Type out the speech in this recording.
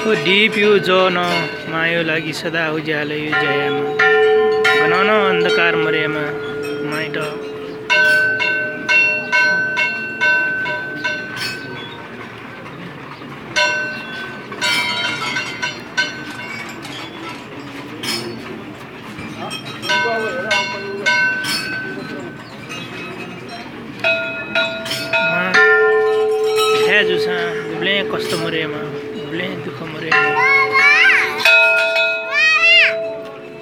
ओ दीप यो जन मायो लागि सदा उज्यालो यो जयामा बनाउन अन्धकार मरेमा माइट जुसा दुब्ले कस्तो मरेमा lento, com moreno.